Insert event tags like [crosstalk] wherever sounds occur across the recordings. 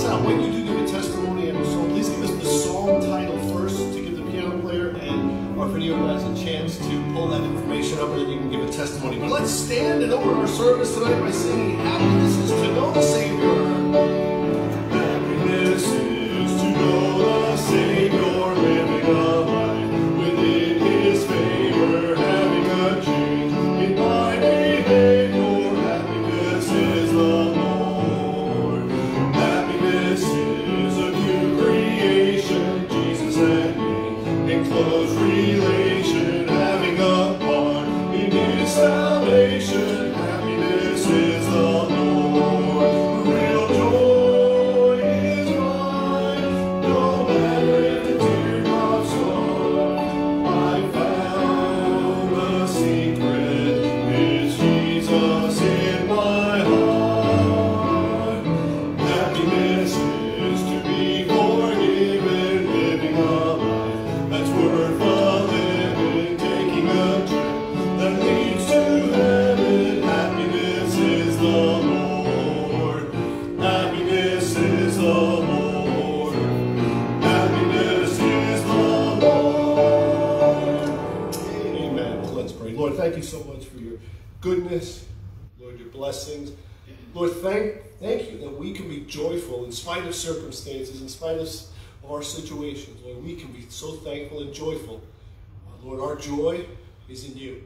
us out. When you do give a testimony and a song, please give us the song title first to give the piano player and our video guys a chance to pull that information up and then you can give a testimony. But let's stand and open our service tonight by singing Happy our situations. Lord, we can be so thankful and joyful. Lord, our joy is in you.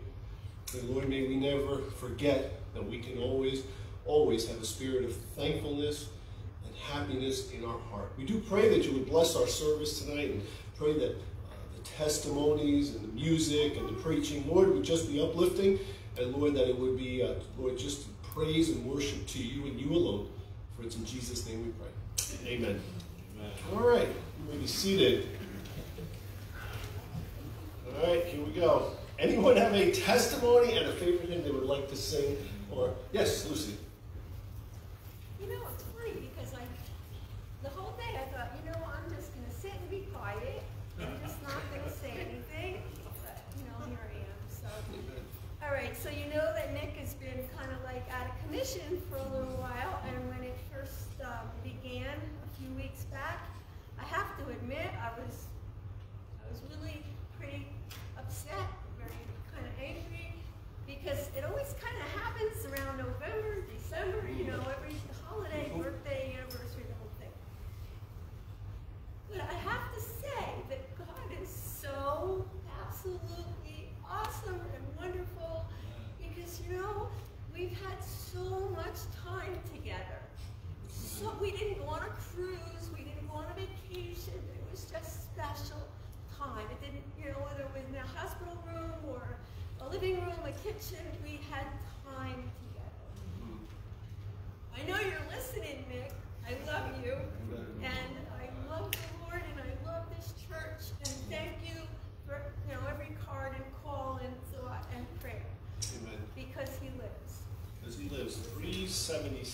And Lord, may we never forget that we can always, always have a spirit of thankfulness and happiness in our heart. We do pray that you would bless our service tonight and pray that uh, the testimonies and the music and the preaching, Lord, would just be uplifting. And Lord, that it would be, uh, Lord, just praise and worship to you and you alone. For it's in Jesus' name we pray. Amen. Amen. All right. You may be seated. All right, here we go. Anyone have a testimony and a favorite hymn they would like to sing? Or yes, Lucy. have to admit I was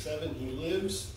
Seven. he lives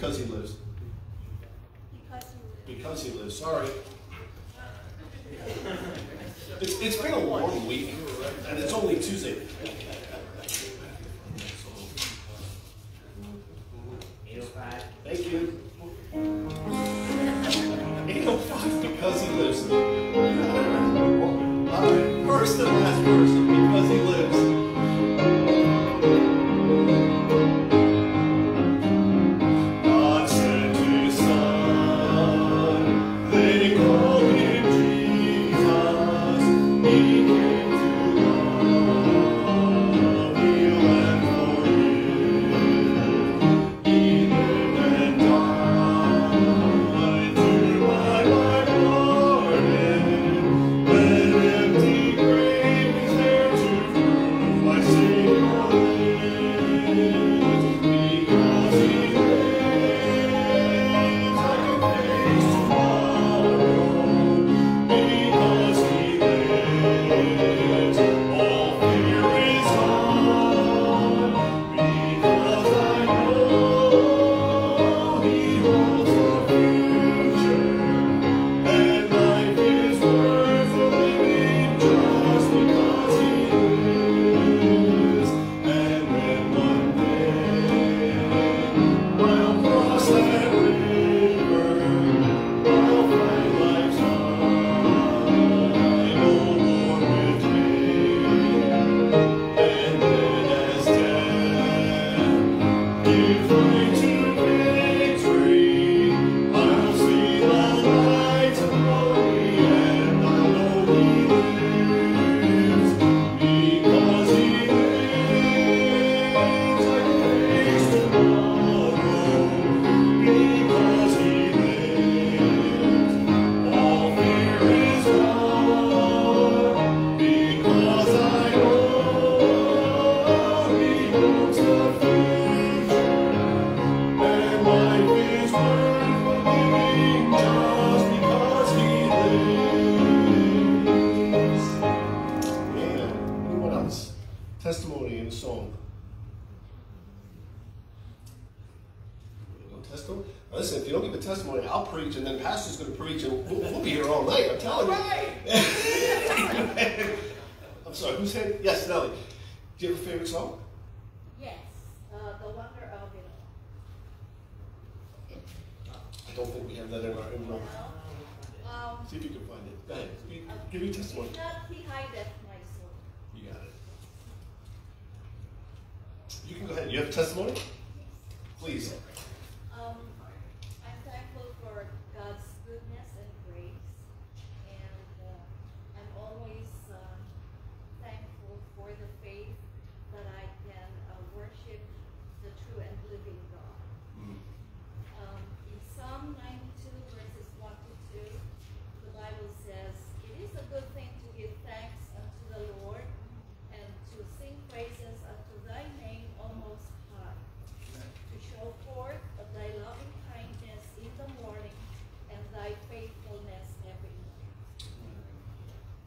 because he lives. Because he lives. Sorry. It's been a long week, and it's only Tuesday. Thank you. 805 because he lives. First and last person. because he lives.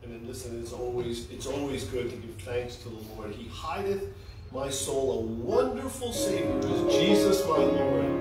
And then listen, it's always it's always good to give thanks to the Lord. He hideth my soul. A wonderful Savior is Jesus my Lord.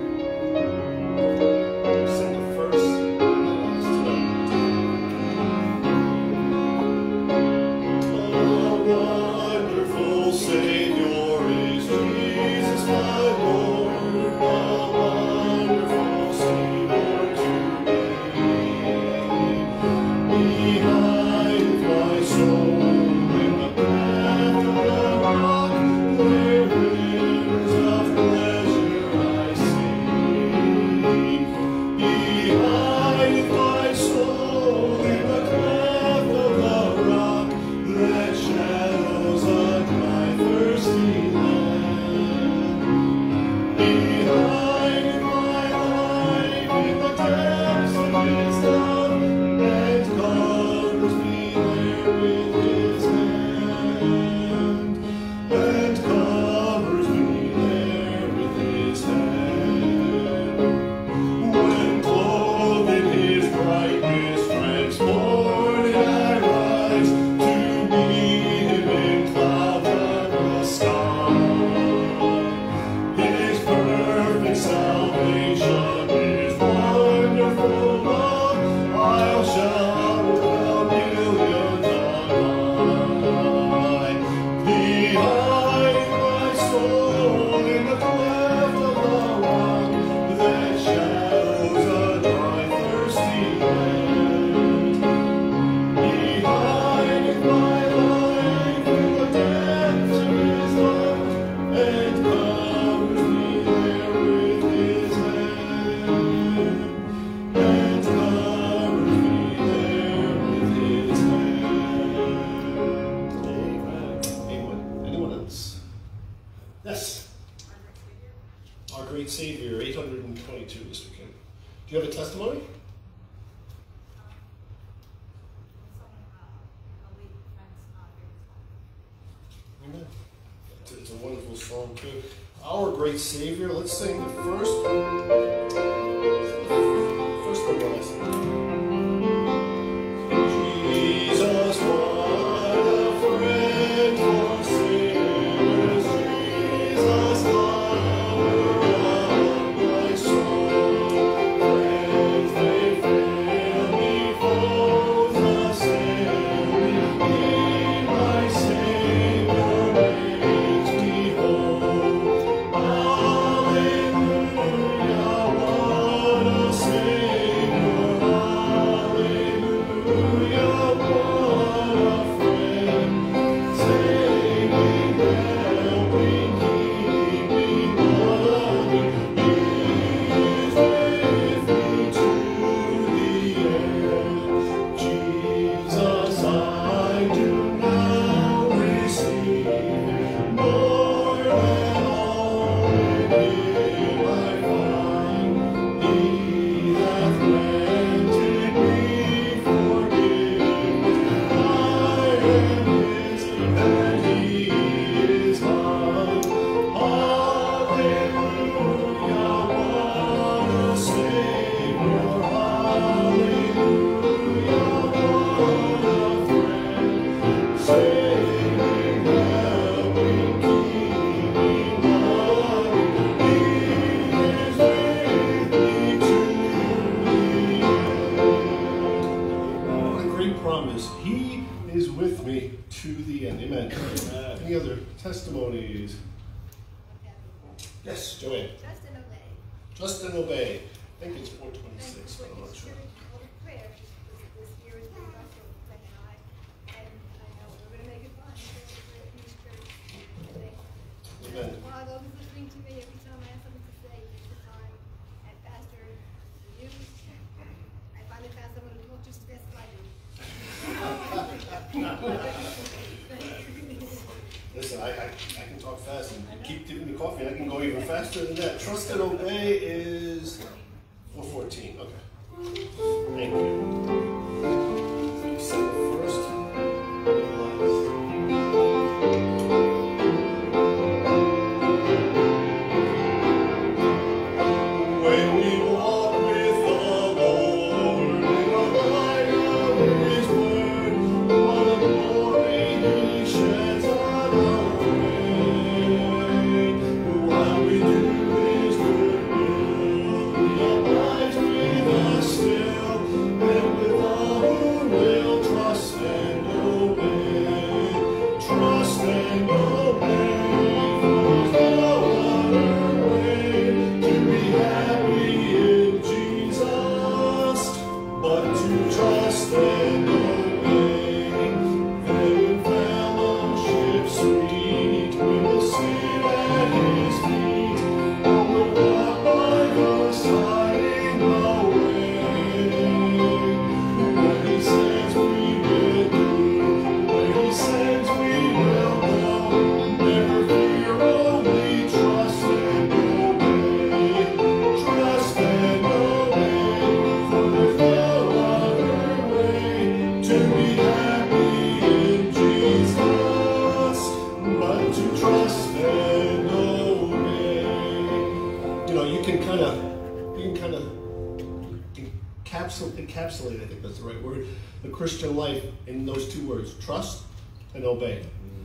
And obey.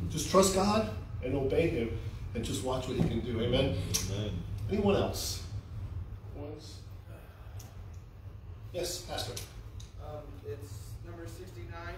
Just trust God and obey Him and just watch what He can do. Amen? Anyone else? Anyone? Yes, Pastor. Um, it's number sixty-nine.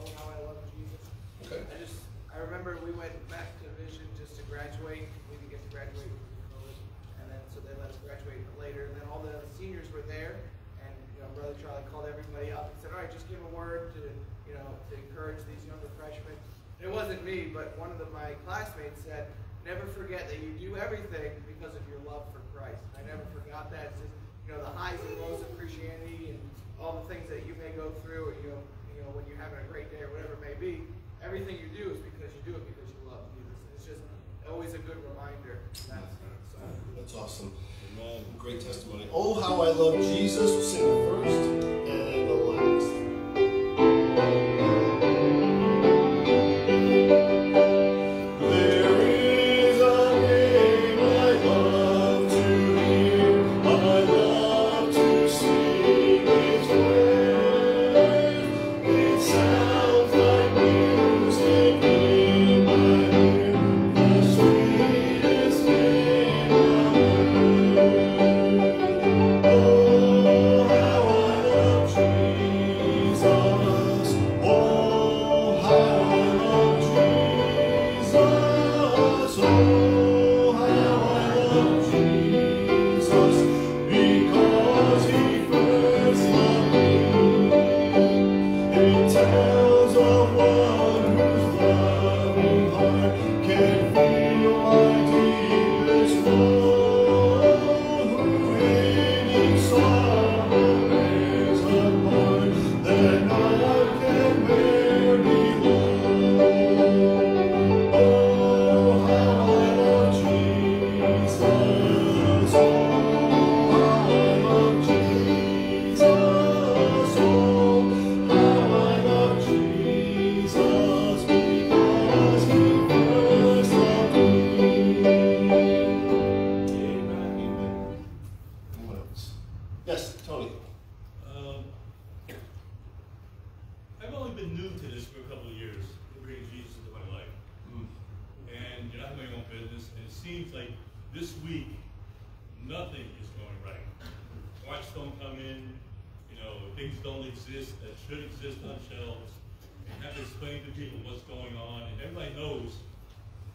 Oh, how I love Jesus. Okay. I just, I remember we went back to Vision just to graduate. We didn't get to graduate with COVID, and then so they let us graduate later. And then all the seniors were there, and you know, Brother Charlie called everybody up and said, "All right, just give a word to you know to encourage these younger freshmen." It wasn't me, but one of the, my classmates said, "Never forget that you do everything because of your love for Christ." I never forgot that. It's just you know the highs and lows of Christianity and all the things that you may go through, you know, you know when you're having a great day or whatever it may be. Everything you do is because you do it because you love Jesus. It's just always a good reminder. That's, so That's awesome. Amen. Great testimony. Oh, how I love Jesus. We'll sing the first and the last.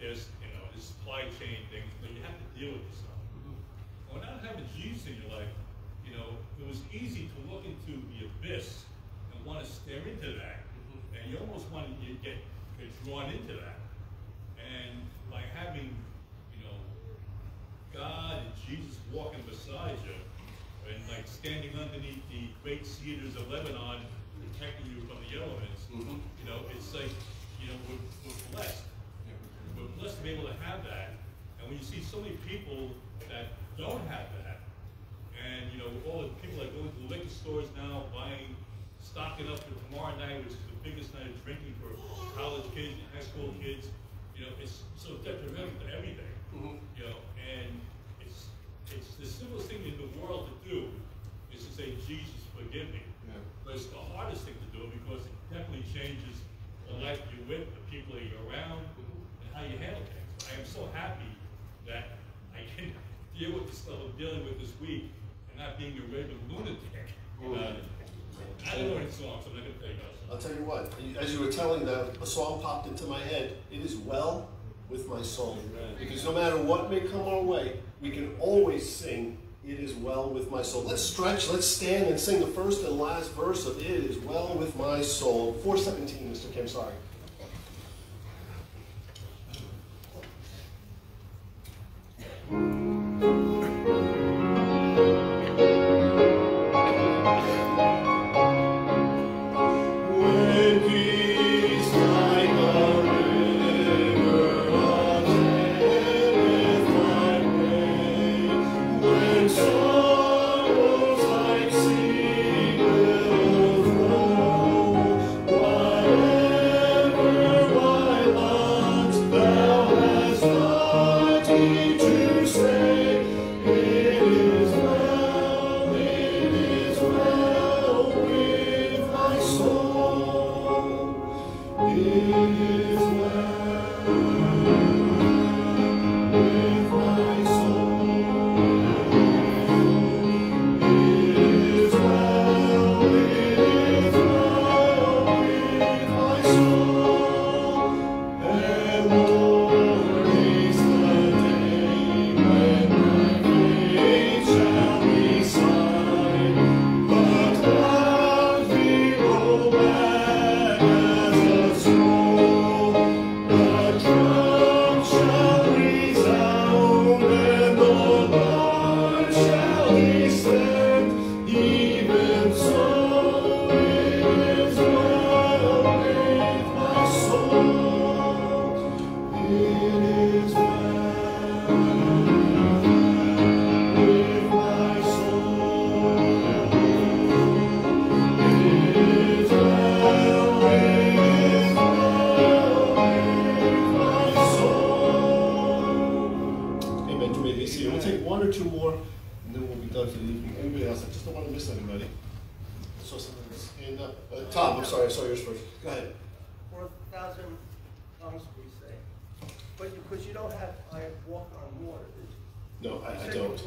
There's, you know, this supply chain thing, but you have to deal with this stuff. Without having Jesus in your life, you know, it was easy to look into the abyss and want to stare into that. And you almost want to get, get drawn into that. And by having, you know, God and Jesus walking beside you, and like standing underneath the great cedars of Lebanon, protecting you from the elements, Mhm. you know, it's like, you know, we're, we're blessed. Blessed to be able to have that. And when you see so many people that don't have that, and you know, all the people that go into liquor stores now buying, stocking up for tomorrow night, which is the biggest night of drinking for college kids and high school kids, you know, it's so detrimental to everything. Mhm. You know, and it's it's the simplest thing in the world to do is to say, Jesus, forgive me. Yeah. But it's the hardest thing to do because it definitely changes the life you're with, the people that you're around, how you handle things. I am so happy that I can [laughs] deal with the stuff I'm dealing with this week and not being a raving lunatic. Uh, I don't know any songs, I'm not gonna tell you guys. I'll tell you what, as you were telling that, a song popped into my head. It is well with my soul. Amen. Because no matter what may come our way, we can always sing, It is well with my soul. Let's stretch, let's stand and sing the first and last verse of It is well with my soul. 417, Mr. Kim, sorry.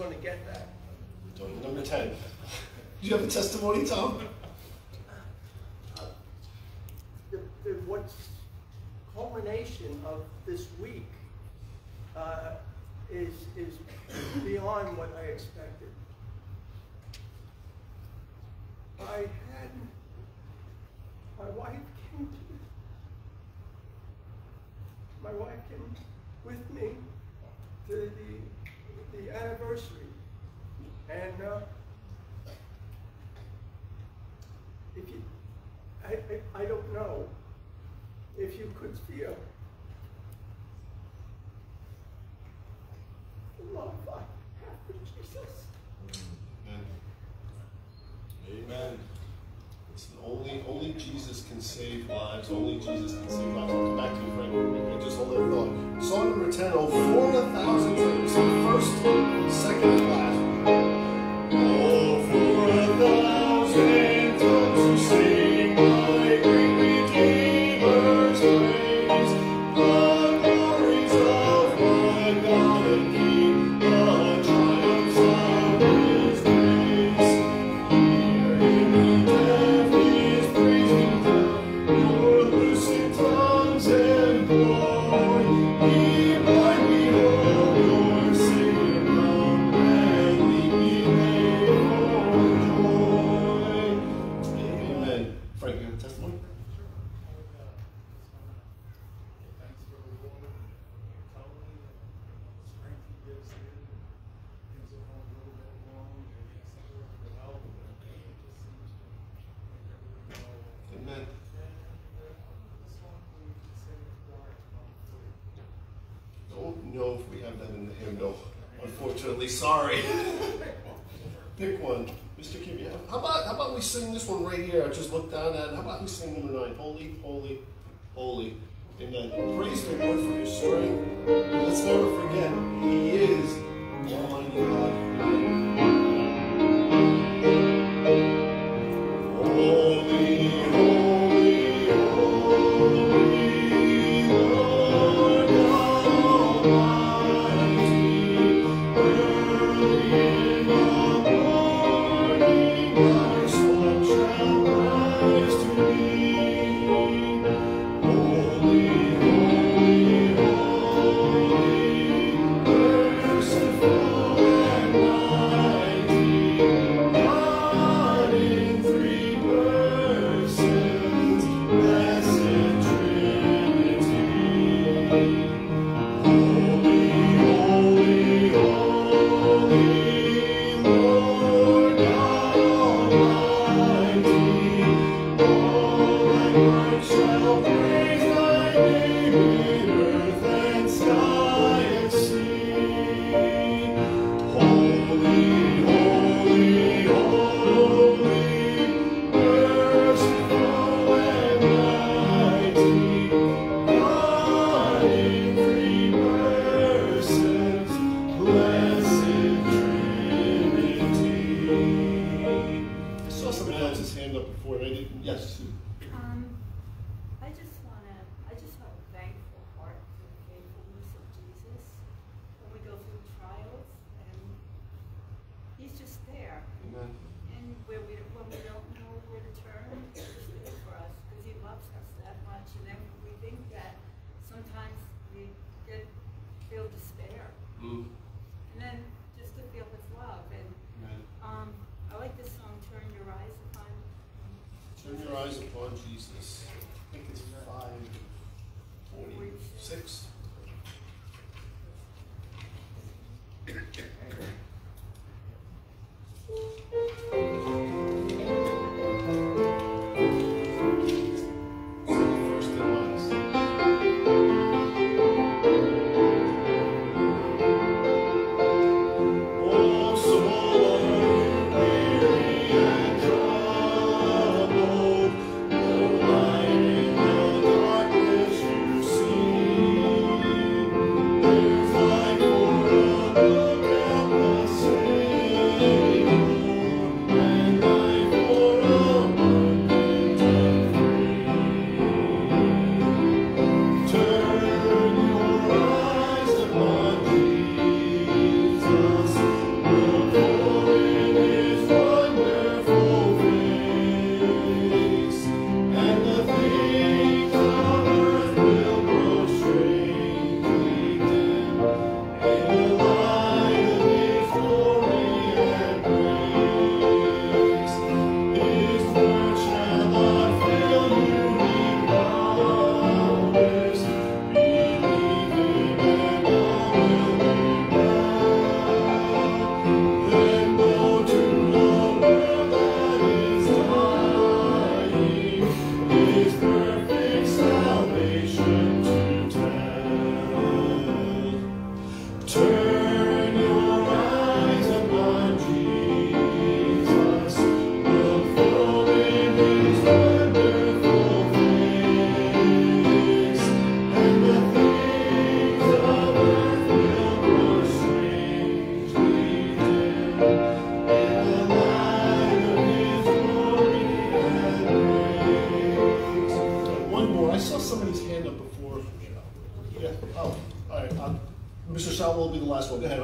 I, I You said you don't. was gonna get that. Don't. Number 10. Do you have a testimony, Tom? The, the, what's culmination of this week, uh, is, is beyond what I expected. I had, my wife came to, my wife came with me to the, the anniversary. And, uh, if you, I, I, I don't know if you could feel the love I have for Jesus. Amen. Amen. Only only Jesus can save lives. Only Jesus can save lives. I'll come back to you, Frank. Just hold that thought. Song number 10, oh, for a thousand times. First, second class. Oh, Unfortunately, sorry. [laughs] Pick one. Mr. Kim, yeah. How about how about we sing this one right here? I just looked down at it. How about we sing number nine? Holy, holy, holy. Amen. Praise the Lord for your strength. Let's never forget, he is Almighty God. Where we, when we don't know where to turn, he's there for us because he loves us that much. And then we think that sometimes we get, feel despair. Mm. And then just to feel his love. And, Amen. um, I like this song, Turn Your Eyes Upon Turn your eyes upon Jesus.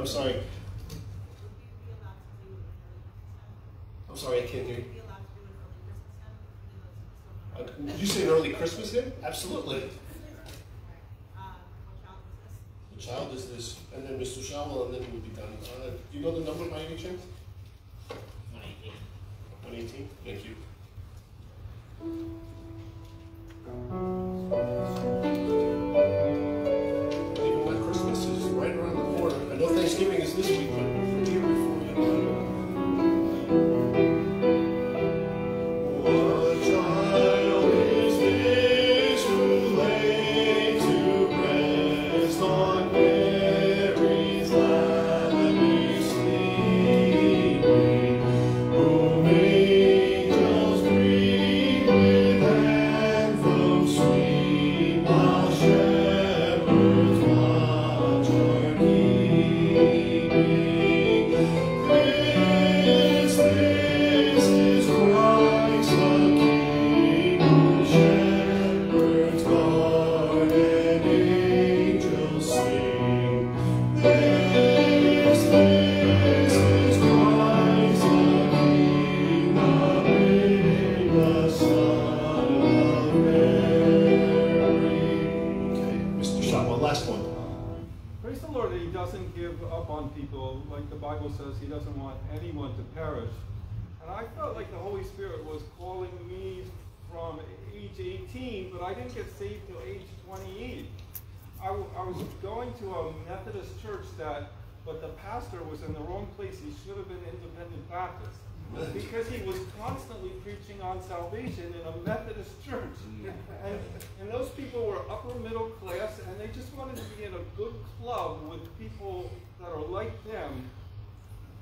I'm sorry. Baptist. Because he was constantly preaching on salvation in a Methodist church. Mm. And, and those people were upper middle class and they just wanted to be in a good club with people that are like them,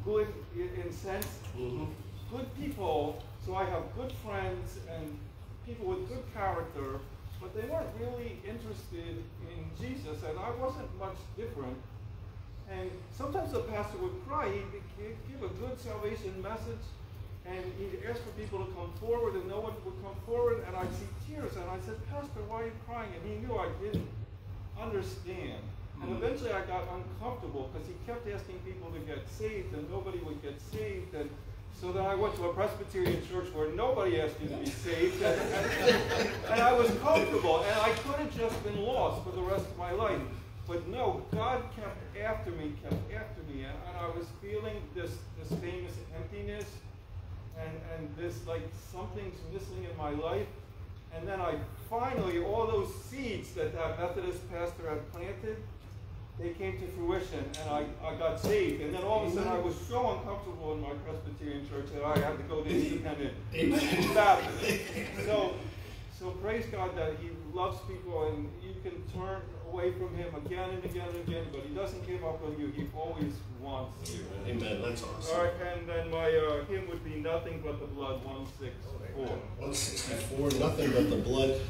good in, in sense, mm-hmm. good people. So I have good friends and people with good character, but they weren't really interested in Jesus, and I wasn't much different. And sometimes the pastor would cry. He'd, he'd give a good salvation message, and he'd ask for people to come forward, and no one would come forward. And I'd see tears, and I said, Pastor, why are you crying? And he knew I didn't understand. And hmm. eventually I got uncomfortable because he kept asking people to get saved, and nobody would get saved. And so then I went to a Presbyterian church where nobody asked you to be saved, and, and, and I was comfortable, and I could have just been lost for the rest of my life. But no, God kept after me, kept after me, and, and I was feeling this this famous emptiness, and and this like something's missing in my life. And then I finally, all those seeds that that Methodist pastor had planted, they came to fruition, and I, I got saved. And then all of a sudden, I was so uncomfortable in my Presbyterian church that I had to go to Independent Baptist. So, so praise God that He loves people, and you can turn away from Him again and again and again, but He doesn't give up on you. He always wants you. Amen. That's awesome. All right, and then my uh, hymn would be Nothing But the Blood, 164. 164, nothing but the blood.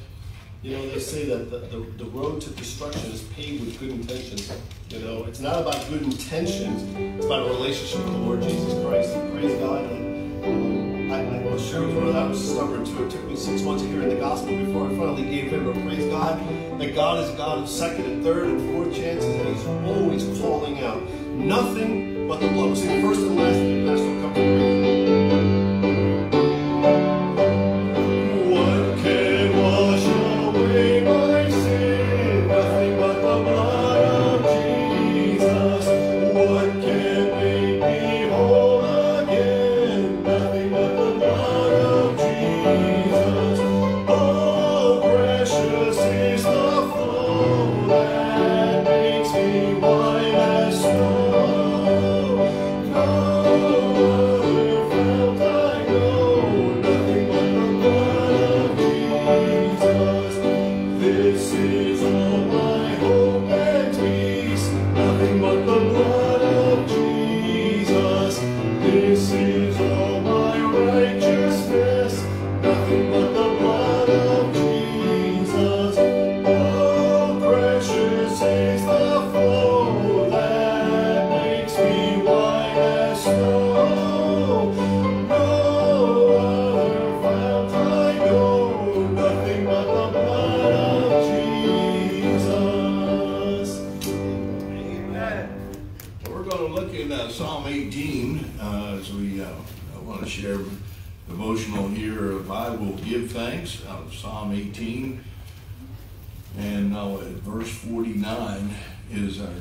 You know, they say that the, the, the road to destruction is paved with good intentions. You know, it's not about good intentions, it's about a relationship with the Lord Jesus Christ. And praise God. And, I, I was sure where that was stubborn too. It took me six months of hearing the gospel before I finally gave in. But praise God that God is a God of second and third and fourth chances, and He's always calling out. Nothing but the blood. Sing the first and last, the pastor will come to the nothing but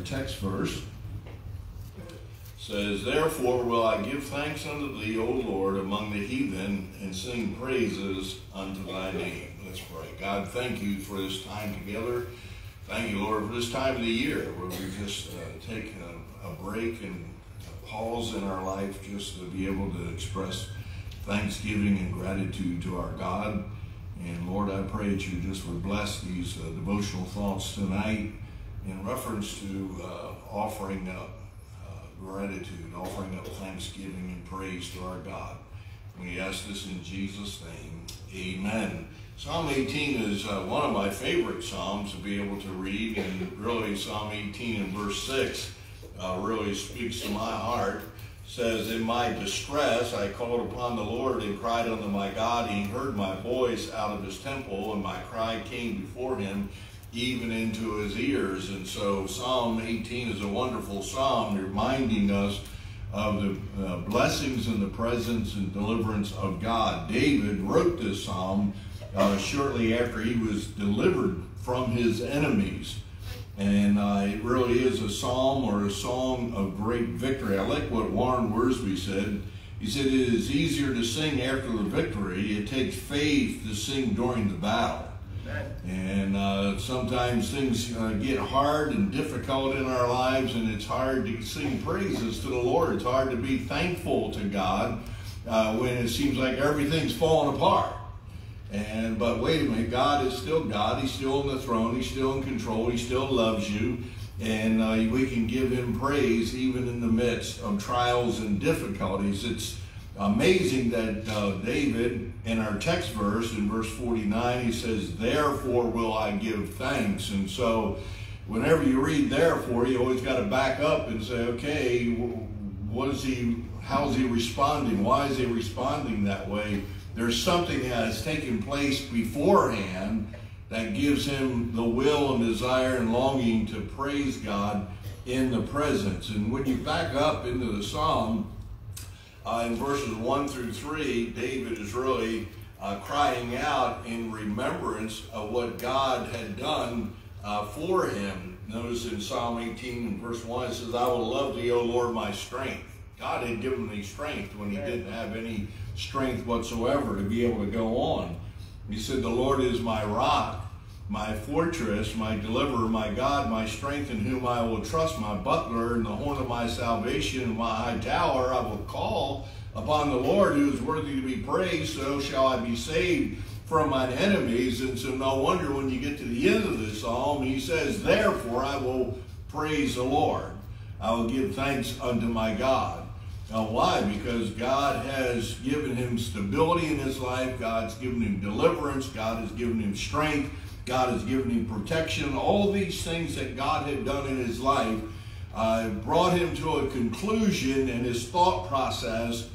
text verse. Says, Therefore will I give thanks unto thee, O Lord, among the heathen, and sing praises unto thy name. Let's pray. God, thank you for this time together. Thank you, Lord, for this time of the year where we just uh, take a, a break and a pause in our life just to be able to express thanksgiving and gratitude to our God. And Lord, I pray that you just would bless these uh, devotional thoughts tonight in reference to uh, offering up uh, gratitude, offering up thanksgiving and praise to our God. We ask this in Jesus' name. Amen. Psalm 18 is uh, one of my favorite Psalms to be able to read, and really Psalm 18 and verse 6 uh, really speaks to my heart. Says, In my distress I called upon the Lord and cried unto my God. He heard my voice out of his temple, and my cry came before him, even into his ears. And so Psalm 18 is a wonderful psalm reminding us of the uh, blessings and the presence and deliverance of God. David wrote this psalm uh, shortly after he was delivered from his enemies. And uh, it really is a psalm or a song of great victory. I like what Warren Wiersbe said. He said, It is easier to sing after the victory. It takes faith to sing during the battle. And uh, sometimes things uh, get hard and difficult in our lives, and it's hard to sing praises to the Lord. It's hard to be thankful to God uh, when it seems like everything's falling apart. And but wait a minute, God is still God. He's still on the throne. He's still in control. He still loves you, and uh, we can give Him praise even in the midst of trials and difficulties. It's amazing that uh, David, in our text verse, in verse 49, he says, Therefore will I give thanks. And so, whenever you read therefore, you always got to back up and say, okay, what is he, how's he responding? Why is he responding that way? There's something that has taken place beforehand that gives him the will and desire and longing to praise God in the presence. And when you back up into the psalm, uh, in verses 1 through 3, David is really uh, crying out in remembrance of what God had done uh, for him. Notice in Psalm 18 and verse 1, it says, I will love thee, O Lord, my strength. God had given me strength when he didn't have any strength whatsoever to be able to go on. He said, The Lord is my rock my fortress, my deliverer, my God, my strength in whom I will trust, my buckler and the horn of my salvation, my high tower, I will call upon the Lord who is worthy to be praised, so shall I be saved from mine enemies. And so no wonder when you get to the end of this psalm, he says, Therefore I will praise the Lord. I will give thanks unto my God. Now, why? Because God has given him stability in his life. God's given him deliverance. God has given him strength. God has given him protection. All these things that God had done in his life uh, brought him to a conclusion in his thought process.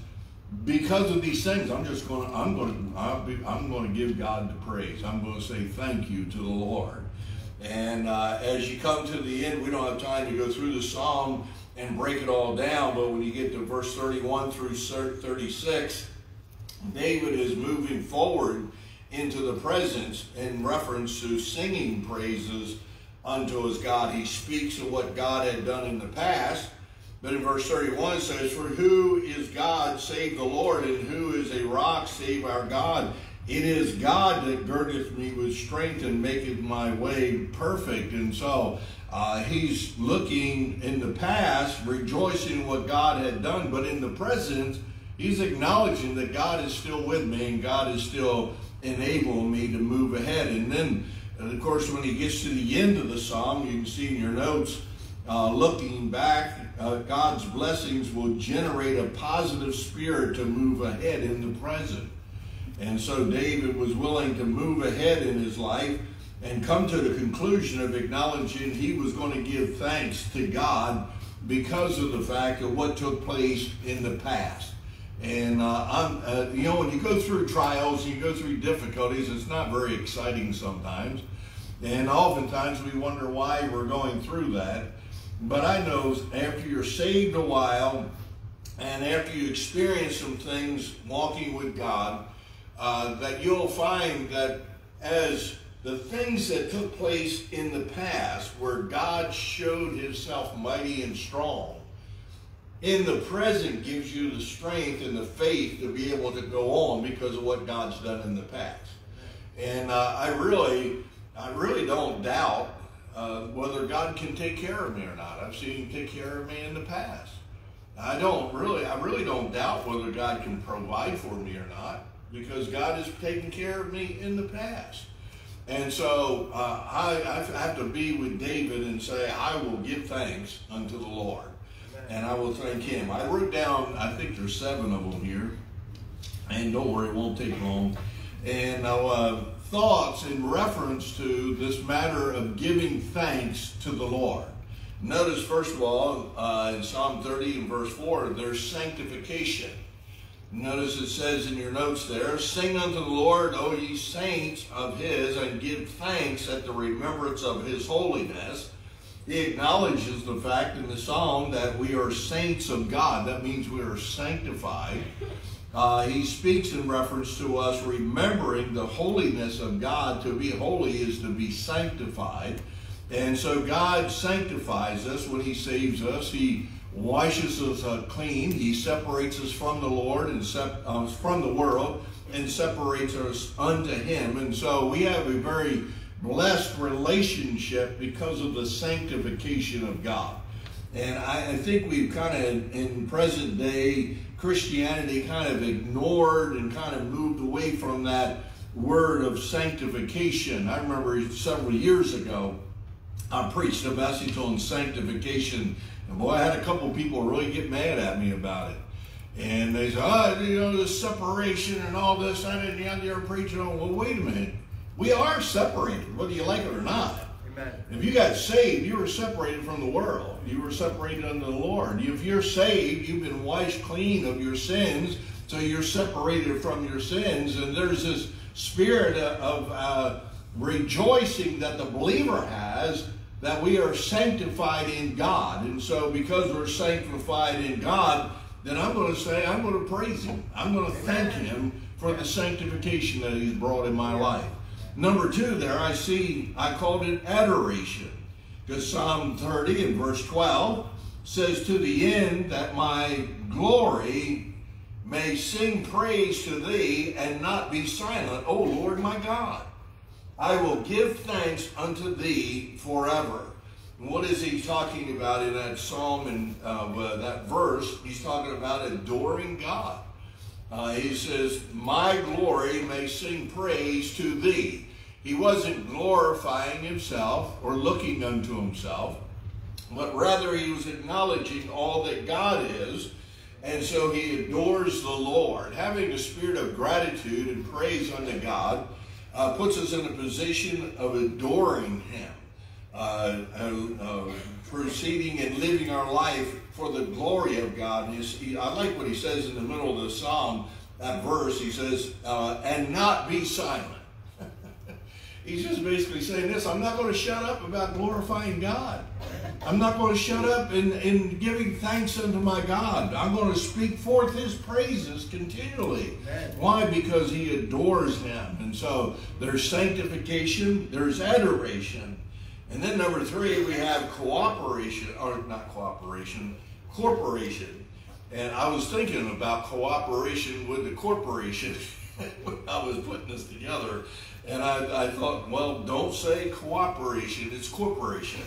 Because of these things, I'm just going to, I'm going to, I'm going to give God the praise. I'm going to say thank you to the Lord. And uh, as you come to the end, we don't have time to go through the psalm and break it all down, but when you get to verse 31 through 36, David is moving forward into the presence in reference to singing praises unto his God. He speaks of what God had done in the past. But in verse 31 it says, For who is God save the Lord, and who is a rock save our God? It is God that girdeth me with strength and maketh my way perfect. And so uh, he's looking in the past, rejoicing what God had done, but in the present, he's acknowledging that God is still with me and God is still enabling me to move ahead. And then, and of course, when he gets to the end of the psalm, you can see in your notes, uh, looking back, uh, God's blessings will generate a positive spirit to move ahead in the present. And so David was willing to move ahead in his life and come to the conclusion of acknowledging he was going to give thanks to God because of the fact of what took place in the past. And uh, uh, you know, when you go through trials, and you go through difficulties, it's not very exciting sometimes. And oftentimes we wonder why we're going through that. But I know after you're saved a while and after you experience some things walking with God, uh, that you'll find that as the things that took place in the past, where God showed Himself mighty and strong, in the present gives you the strength and the faith to be able to go on because of what God's done in the past. And uh, I really, I really don't doubt uh, whether God can take care of me or not. I've seen Him take care of me in the past. I don't really, I really don't doubt whether God can provide for me or not because God has taken care of me in the past. And so uh, I, I have to be with David and say, I will give thanks unto the Lord. And I will thank him. I wrote down, I think there's seven of them here. And don't worry, it won't take long. And uh, thoughts in reference to this matter of giving thanks to the Lord. Notice, first of all, uh, in Psalm 30 and verse 4, there's sanctification. Notice it says in your notes there, Sing unto the Lord, O ye saints of his, and give thanks at the remembrance of his holiness. He acknowledges the fact in the psalm that we are saints of God. That means we are sanctified. Uh, he speaks in reference to us remembering the holiness of God. To be holy is to be sanctified. And so God sanctifies us when he saves us. He washes us uh, clean. He separates us from the Lord and uh, from the world and separates us unto him. And so we have a very blessed relationship because of the sanctification of God. And I, I think we've kind of, in present day Christianity, kind of ignored and kind of moved away from that word of sanctification. I remember several years ago, I preached a message on sanctification. And boy, I had a couple people really get mad at me about it. And they said, oh, you know, the separation and all this. I didn't get there preaching on. Well, wait a minute. We are separated, whether you like it or not. Amen. If you got saved, you were separated from the world. You were separated unto the Lord. If you're saved, you've been washed clean of your sins, so you're separated from your sins. And there's this spirit of uh, rejoicing that the believer has that we are sanctified in God. And so, because we're sanctified in God, then I'm going to say, I'm going to praise Him. I'm going to thank Him for the sanctification that He's brought in my life. Number two, there I see, I called it adoration. Because Psalm 30 and verse 12 says, To the end that my glory may sing praise to thee and not be silent, O Lord my God. I will give thanks unto thee forever. What is he talking about in that psalm and uh, that verse? He's talking about adoring God. Uh, he says, My glory may sing praise to thee. He wasn't glorifying himself or looking unto himself, but rather he was acknowledging all that God is. And so he adores the Lord. Having a spirit of gratitude and praise unto God uh, puts us in a position of adoring him, uh, proceeding and living our life for the glory of God. And he, I like what he says in the middle of the psalm, that verse. He says, uh, and not be silent. [laughs] He's just basically saying this I'm not going to shut up about glorifying God. I'm not going to shut up in, in giving thanks unto my God. I'm going to speak forth his praises continually. Amen. Why? Because he adores him. And so there's sanctification, there's adoration. And then number three, we have cooperation, or not cooperation, corporation. And I was thinking about cooperation with the corporation [laughs] when I was putting this together. And I, I thought, well, don't say cooperation, it's corporation.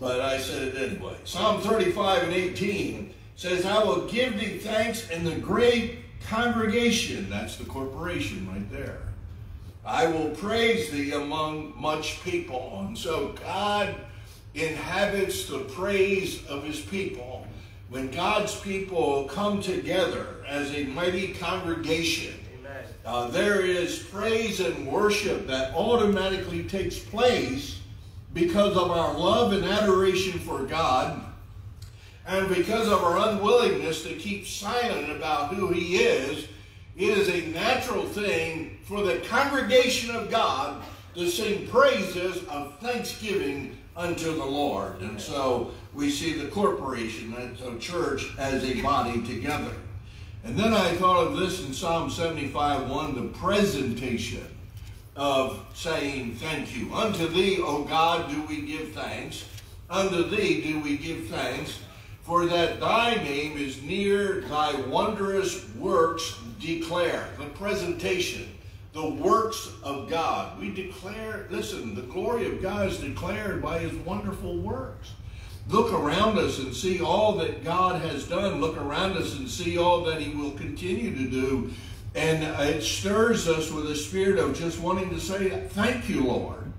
But I said it anyway. Psalm 35 and 18 says, I will give thee thanks in the great congregation. That's the corporation right there. I will praise thee among much people. And so God inhabits the praise of his people. When God's people come together as a mighty congregation, uh, there is praise and worship that automatically takes place because of our love and adoration for God and because of our unwillingness to keep silent about who He is. It is a natural thing for the congregation of God to sing praises of thanksgiving unto the Lord. And so we see the corporation, a church, as a body together. And then I thought of this in Psalm 75 1, the presentation of saying thank you. Unto thee, O God, do we give thanks. Unto thee do we give thanks, for that thy name is near, thy wondrous works declare. The presentation, the works of God. We declare, listen, the glory of God is declared by his wonderful works. Look around us and see all that God has done. Look around us and see all that he will continue to do. And it stirs us with a spirit of just wanting to say, thank you, Lord.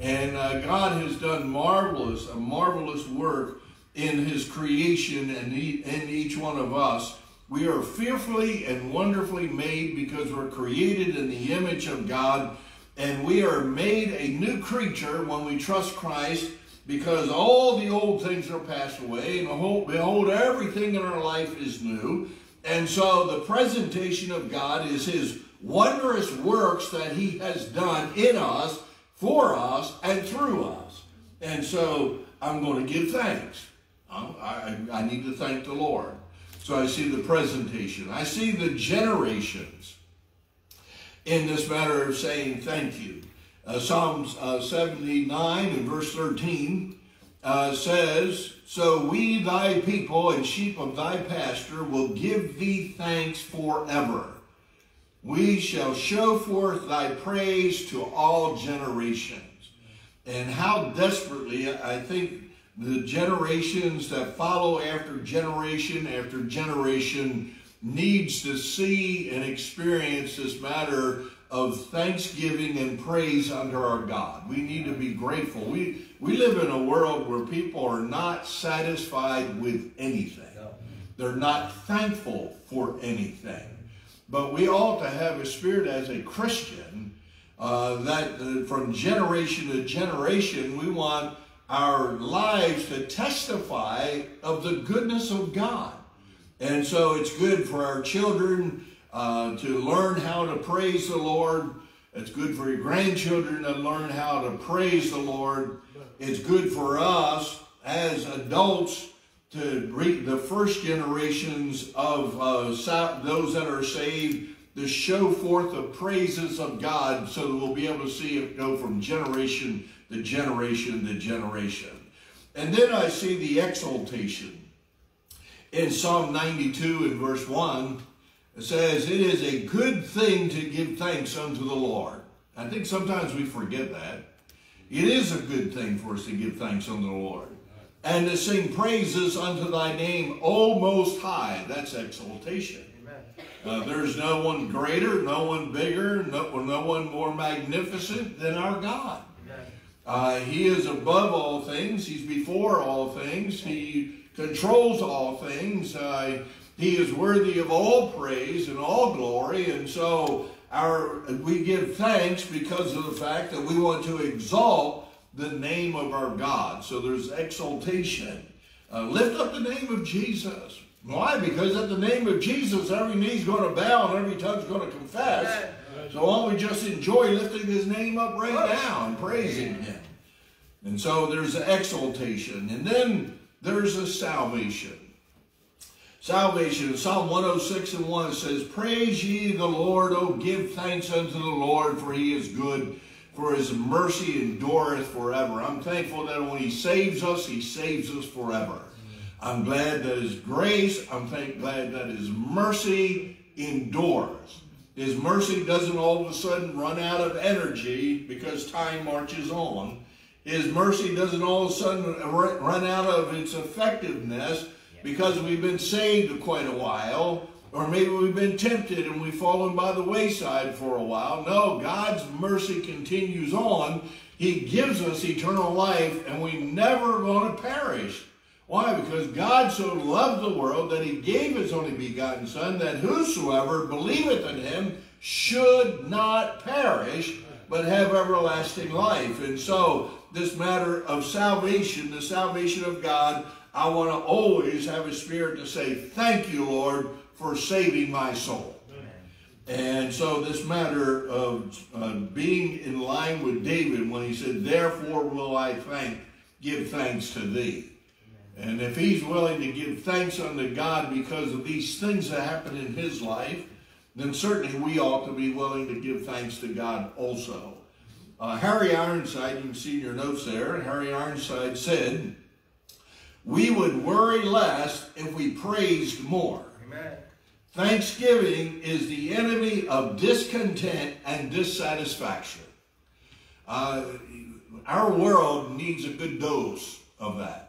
And uh, God has done marvelous, a marvelous work in his creation and in each one of us. We are fearfully and wonderfully made because we're created in the image of God. And we are made a new creature when we trust Christ because all the old things are passed away and behold, everything in our life is new. And so the presentation of God is his wondrous works that he has done in us, for us, and through us. And so I'm going to give thanks. I, I, I need to thank the Lord. So I see the presentation. I see the generations in this matter of saying thank you. Uh, Psalms uh, 79 and verse 13 uh, says, So we, thy people and sheep of thy pasture, will give thee thanks forever. We shall show forth thy praise to all generations. And how desperately, I think the generations that follow after generation after generation needs to see and experience this matter of thanksgiving and praise unto our God. We need to be grateful. We, we live in a world where people are not satisfied with anything. They're not thankful for anything. But we ought to have a spirit as a Christian uh, that uh, from generation to generation, we want our lives to testify of the goodness of God. And so it's good for our children uh, to learn how to praise the Lord. It's good for your grandchildren to learn how to praise the Lord. It's good for us as adults to read the first generations of uh, those that are saved to show forth the praises of God so that we'll be able to see it go from generation to generation to generation. And then I see the exaltation. In Psalm 92 in verse 1, it says, It is a good thing to give thanks unto the Lord. I think sometimes we forget that. It is a good thing for us to give thanks unto the Lord. And to sing praises unto thy name, O Most High. That's exaltation. Uh, there's no one greater, no one bigger, no, no one more magnificent than our God. Uh, he is above all things. He's before all things. He controls all things. Uh, he is worthy of all praise and all glory. And so our we give thanks because of the fact that we want to exalt the name of our God. So there's exaltation. Uh, lift up the name of Jesus. Why? Because at the name of Jesus, every knee's going to bow and every tongue's going to confess. So why don't we just enjoy lifting his name up right now and praising him? And so there's an exaltation. And then there's a salvation. Salvation. Psalm 106 and 1 says, Praise ye the Lord, O give thanks unto the Lord, for he is good, for his mercy endureth forever. I'm thankful that when he saves us, he saves us forever. I'm glad that his grace, I'm thank, glad that his mercy endures. His mercy doesn't all of a sudden run out of energy because time marches on. His mercy doesn't all of a sudden run out of its effectiveness because we've been saved quite a while, or maybe we've been tempted and we've fallen by the wayside for a while. No, God's mercy continues on. He gives us eternal life, and we never going to perish. Why? Because God so loved the world that he gave his only begotten Son, that whosoever believeth in him should not perish, but have everlasting life. And so, this matter of salvation, the salvation of God, I want to always have a spirit to say, thank you, Lord, for saving my soul. And so this matter of uh, being in line with David when he said, therefore will I thank give thanks to thee. And if he's willing to give thanks unto God because of these things that happen in his life, then certainly we ought to be willing to give thanks to God also. Uh, Harry Ironside, you can see in your notes there, Harry Ironside said, We would worry less if we praised more. Amen. Thanksgiving is the enemy of discontent and dissatisfaction. Uh, our world needs a good dose of that.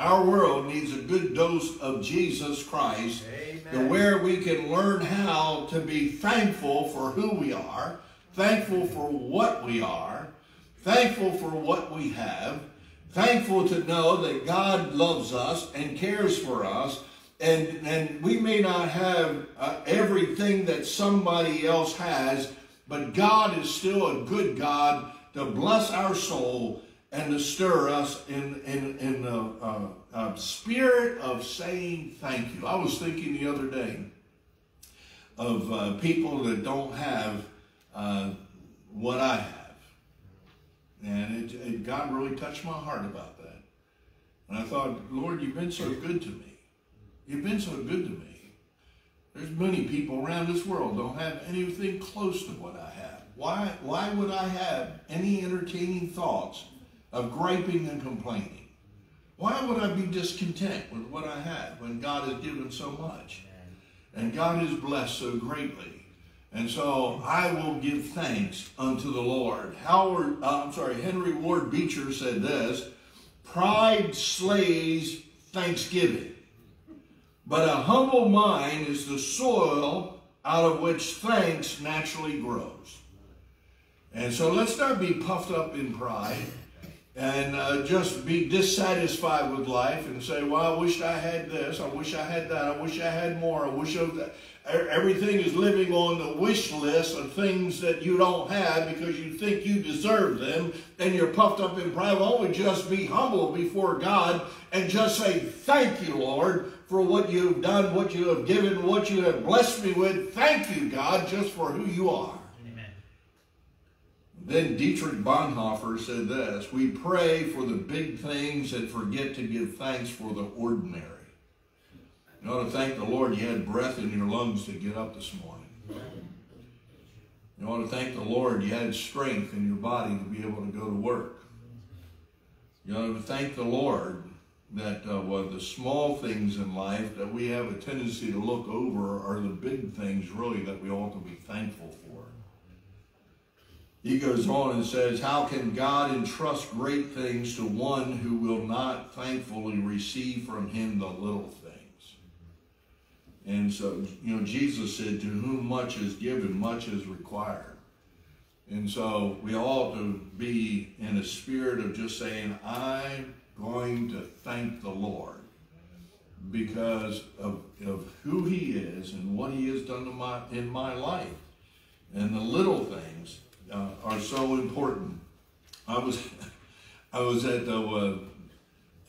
Our world needs a good dose of Jesus Christ to where we can learn how to be thankful for who we are, thankful for what we are, thankful for what we have, thankful to know that God loves us and cares for us. And, and we may not have uh, everything that somebody else has, but God is still a good God to bless our soul and to stir us in, in, in a, a, a spirit of saying thank you. I was thinking the other day of uh, people that don't have uh, what I have. And it, it, God really touched my heart about that. And I thought, Lord, you've been so good to me. You've been so good to me. There's many people around this world don't have anything close to what I have. Why, why would I have any entertaining thoughts of griping and complaining? Why would I be discontent with what I have when God has given so much? And God has blessed so greatly. And so I will give thanks unto the Lord. Howard, uh, I'm sorry, Henry Ward Beecher said this, pride slays thanksgiving. But a humble mind is the soil out of which thanks naturally grows. And so let's not be puffed up in pride and uh, just be dissatisfied with life and say, well, I wish I had this, I wish I had that, I wish I had more, I wish that. Everything is living on the wish list of things that you don't have because you think you deserve them and you're puffed up in pride. Why we just be humble before God and just say, thank you, Lord, for what you've done, what you have given, what you have blessed me with. Thank you, God, just for who you are. Then Dietrich Bonhoeffer said this We pray for the big things and forget to give thanks for the ordinary. You ought to thank the Lord you had breath in your lungs to get up this morning. You ought to thank the Lord you had strength in your body to be able to go to work. You ought to thank the Lord that uh, well, the small things in life that we have a tendency to look over are the big things really that we ought to be thankful for. He goes on and says, How can God entrust great things to one who will not thankfully receive from him the little things? And so, you know, Jesus said, To whom much is given, much is required. And so we ought to be in a spirit of just saying, I'm going to thank the Lord because of, of who he is and what he has done to my, in my life. And the little things uh, are so important. I was, [laughs] I was at the uh,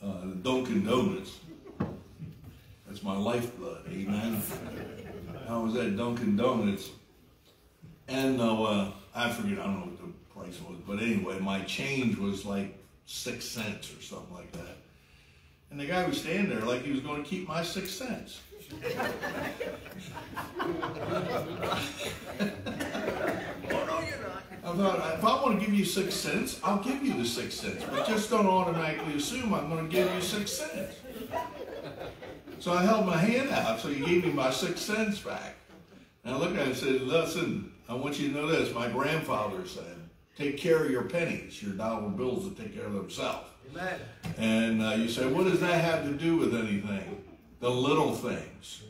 uh, Dunkin' Donuts. That's my lifeblood, amen. I was at Dunkin' Donuts, and uh, I forget, I don't know what the price was, but anyway, my change was like six cents or something like that. And the guy was standing there like he was going to keep my six cents. [laughs] Oh, no, you're not. I thought, if I want to give you six cents, I'll give you the six cents. But just don't automatically assume I'm going to give you six cents. So I held my hand out, so he gave me my six cents back. And I looked at him and said, listen, I want you to know this. My grandfather said, take care of your pennies. Your dollar bills will take care of themselves. Amen. And uh, you say, what does that have to do with anything? The little things.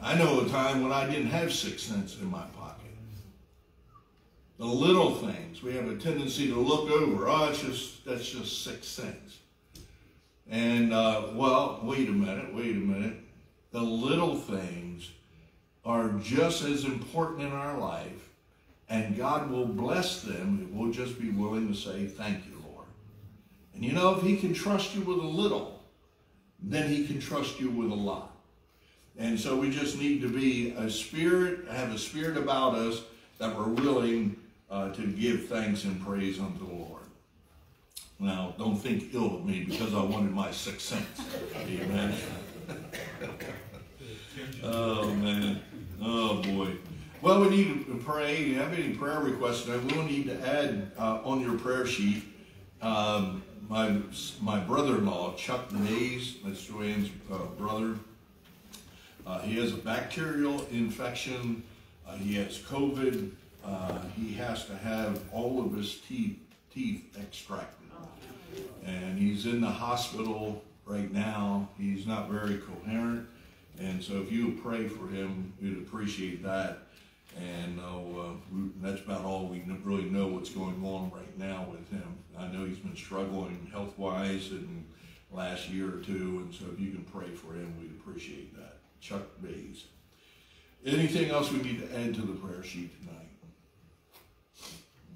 I know a time when I didn't have six cents in my pocket. The little things we have a tendency to look over. Oh, it's just that's just six cents. And uh, well, wait a minute, wait a minute. The little things are just as important in our life, and God will bless them if we'll just be willing to say, Thank you, Lord. And you know, if He can trust you with a little, then He can trust you with a lot. And so we just need to be a spirit, have a spirit about us that we're willing uh, to give thanks and praise unto the Lord. Now, don't think ill of me because I wanted my sixth sense. Amen. oh, man. Oh, boy. Well, we need to pray. You have any prayer requests? We will need to add uh, on your prayer sheet um, my my brother-in-law, Chuck Mays, that's Joanne's uh, brother. Uh, he has a bacterial infection. Uh, he has COVID. Uh, he has to have all of his teeth teeth extracted, and he's in the hospital right now. He's not very coherent, and so if you pray for him, we'd appreciate that. And uh, that's about all we really know what's going on right now with him. I know he's been struggling health wise in the last year or two, and so if you can pray for him, we'd appreciate that. Chuck Bays. Anything else we need to add to the prayer sheet tonight?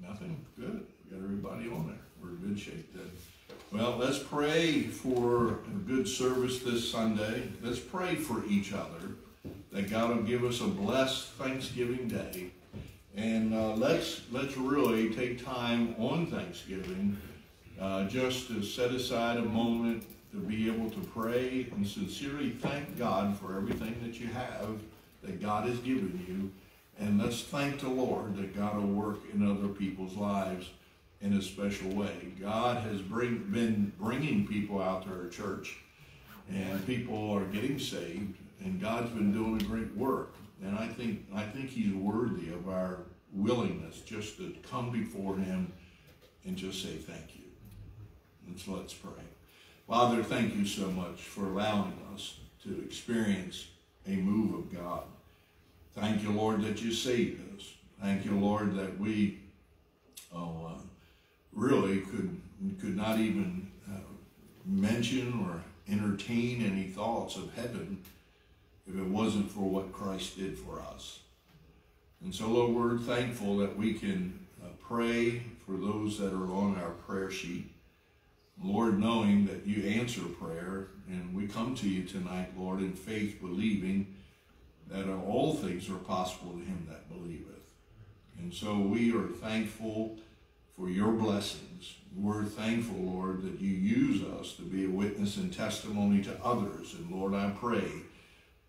Nothing? Good. We got everybody on there. We're in good shape then. Well, let's pray for a good service this Sunday. Let's pray for each other that God will give us a blessed Thanksgiving Day. And uh, let's let's really take time on Thanksgiving uh, just to set aside a moment to be able to pray and sincerely thank God for everything that you have that God has given you. And let's thank the Lord that God will work in other people's lives in a special way. God has bring, been bringing people out to our church, and people are getting saved, and God's been doing a great work. And I think I think He's worthy of our willingness just to come before Him and just say thank you. And so let's pray. Father, thank you so much for allowing us to experience a move of God. Thank you, Lord, that you saved us. Thank you, Lord, that we oh, uh, really could could not even uh, mention or entertain any thoughts of heaven if it wasn't for what Christ did for us. And so, Lord, we're thankful that we can uh, pray for those that are on our prayer sheet. Lord, knowing that you answer prayer, and we come to you tonight, Lord, in faith, believing that all things are possible to him that believeth. And so we are thankful for your blessings. We're thankful, Lord, that you use us to be a witness and testimony to others. And Lord, I pray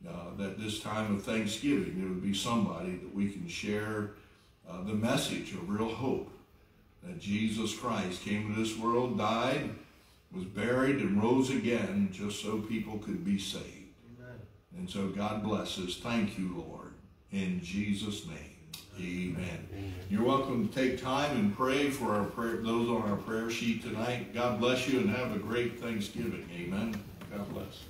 uh, that this time of Thanksgiving, there would be somebody that we can share uh, the message of real hope that Jesus Christ came to this world, died, was buried, and rose again just so people could be saved. Amen. And so God bless us. Thank you, Lord. In Jesus' name. Amen. You're welcome to take time and pray for our prayer, those on our prayer sheet tonight. God bless you and have a great Thanksgiving. Amen. God bless.